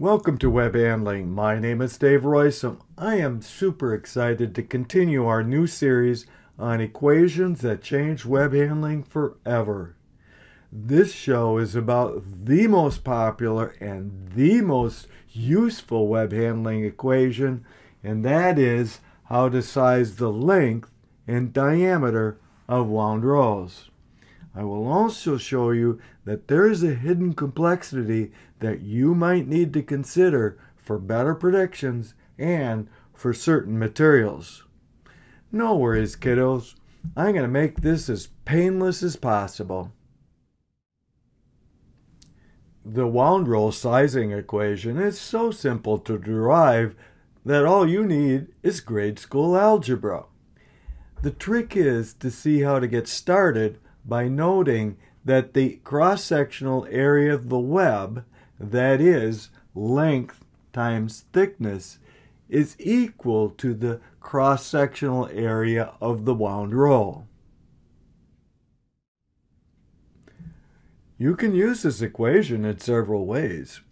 Welcome to Web Handling. My name is Dave Roisum, and I am super excited to continue our new series on equations that change web handling forever. This show is about the most popular and the most useful web handling equation, and that is how to size the length and diameter of wound rolls. I will also show you that there is a hidden complexity that you might need to consider for better predictions and for certain materials. No worries, kiddos. I'm going to make this as painless as possible. The wound roll sizing equation is so simple to derive that all you need is grade school algebra. The trick is to see how to get started by noting that the cross-sectional area of the web, that is, length times thickness, is equal to the cross-sectional area of the wound roll. You can use this equation in several ways.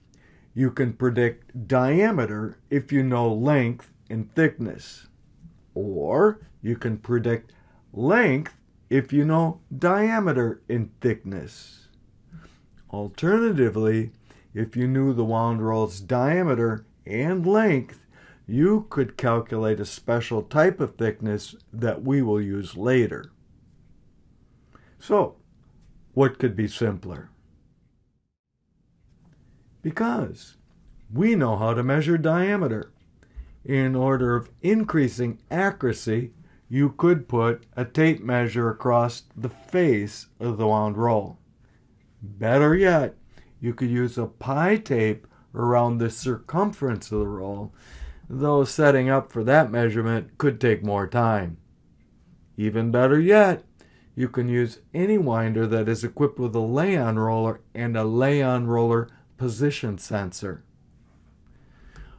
You can predict diameter if you know length and thickness. Or you can predict length if you know diameter and thickness. Alternatively, if you knew the wound roll's diameter and length, you could calculate a special type of thickness that we will use later. So, what could be simpler? Because we know how to measure diameter. In order of increasing accuracy, you could put a tape measure across the face of the wound roll. Better yet, you could use a pi tape around the circumference of the roll, though setting up for that measurement could take more time. Even better yet, you can use any winder that is equipped with a lay-on roller and a lay-on roller position sensor.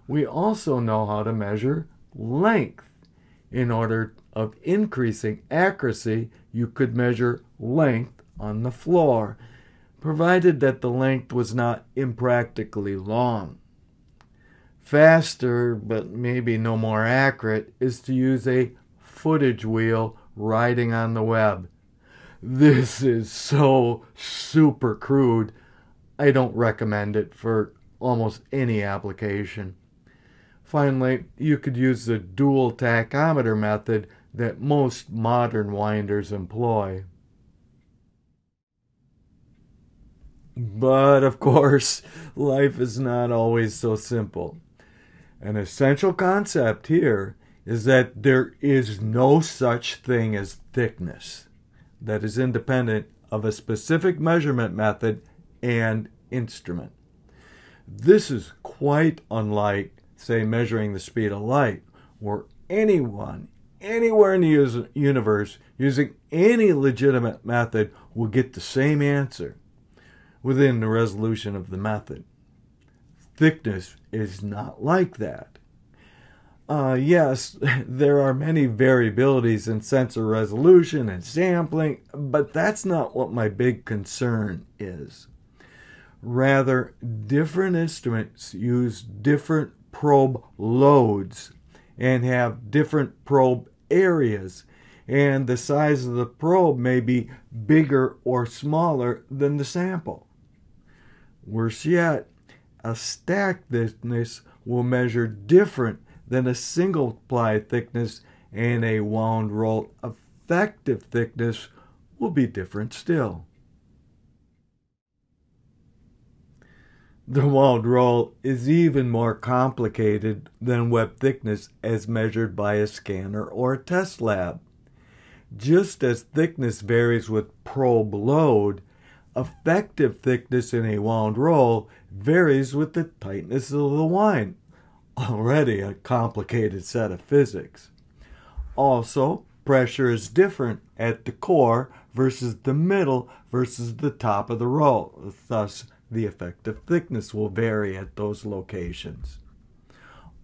We also know how to measure length in order of increasing accuracy, you could measure length on the floor, provided that the length was not impractically long. Faster, but maybe no more accurate, is to use a footage wheel riding on the web. This is so super crude, I don't recommend it for almost any application. Finally, you could use the dual tachometer method that most modern winders employ. But of course, life is not always so simple. An essential concept here is that there is no such thing as thickness that is independent of a specific measurement method and instrument. This is quite unlike, say, measuring the speed of light, or anyone anywhere in the universe using any legitimate method will get the same answer within the resolution of the method. Thickness is not like that. Uh, yes, there are many variabilities in sensor resolution and sampling, but that's not what my big concern is. Rather, different instruments use different probe loads and have different probe areas. And the size of the probe may be bigger or smaller than the sample. Worse yet, a stack thickness will measure different than a single ply thickness, and a wound roll effective thickness will be different still. The wound roll is even more complicated than web thickness as measured by a scanner or a test lab. Just as thickness varies with probe load, effective thickness in a wound roll varies with the tightness of the wind, already a complicated set of physics. Also, pressure is different at the core versus the middle versus the top of the roll, thus the effective thickness will vary at those locations.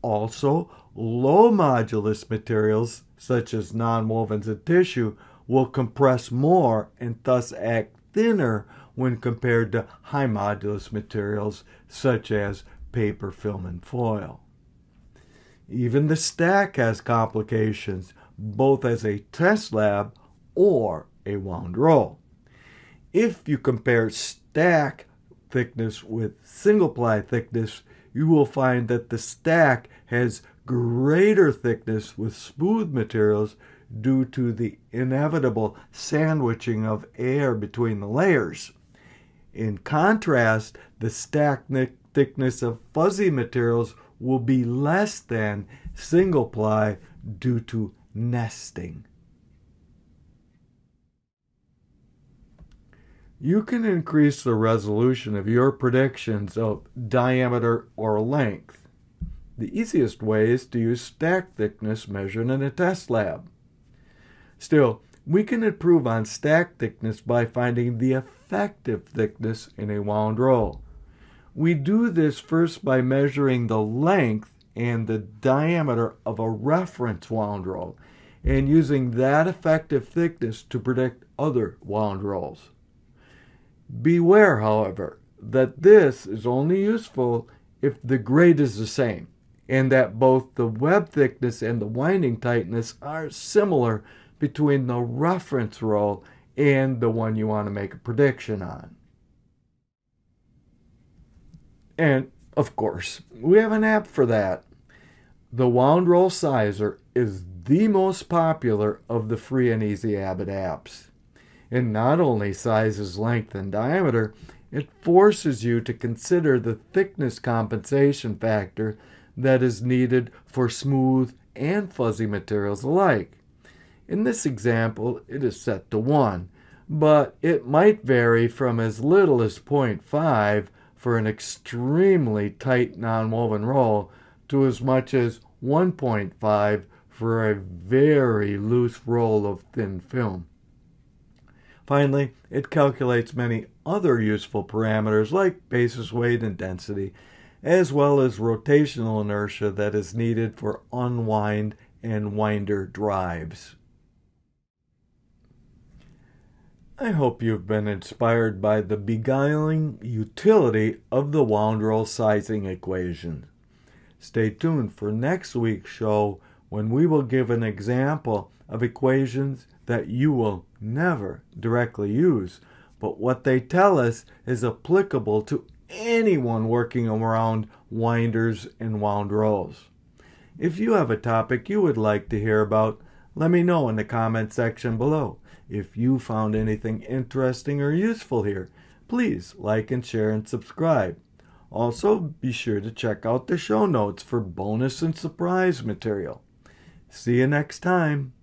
Also, low modulus materials, such as nonwovens and tissue, will compress more and thus act thinner when compared to high modulus materials, such as paper, film, and foil. Even the stack has complications, both as a test lab or a wound roll. If you compare stack thickness with single ply thickness, you will find that the stack has greater thickness with smooth materials due to the inevitable sandwiching of air between the layers. In contrast, the stack thickness of fuzzy materials will be less than single ply due to nesting. You can increase the resolution of your predictions of diameter or length. The easiest way is to use stack thickness measured in a test lab. Still, we can improve on stack thickness by finding the effective thickness in a wound roll. We do this first by measuring the length and the diameter of a reference wound roll and using that effective thickness to predict other wound rolls. Beware, however, that this is only useful if the grade is the same and that both the web thickness and the winding tightness are similar between the reference roll and the one you want to make a prediction on. And of course, we have an app for that. The Wound Roll Sizer is the most popular of the free and easy Abbott apps. It not only sizes length and diameter, it forces you to consider the thickness compensation factor that is needed for smooth and fuzzy materials alike. In this example, it is set to 1, but it might vary from as little as 0.5 for an extremely tight nonwoven roll to as much as 1.5 for a very loose roll of thin film. Finally, it calculates many other useful parameters like basis weight and density, as well as rotational inertia that is needed for unwind and winder drives. I hope you've been inspired by the beguiling utility of the wound roll sizing equation. Stay tuned for next week's show when we will give an example of equations that you will never directly use, but what they tell us is applicable to anyone working around winders and wound rolls. If you have a topic you would like to hear about, let me know in the comment section below. If you found anything interesting or useful here, please like and share and subscribe. Also, be sure to check out the show notes for bonus and surprise material. See you next time.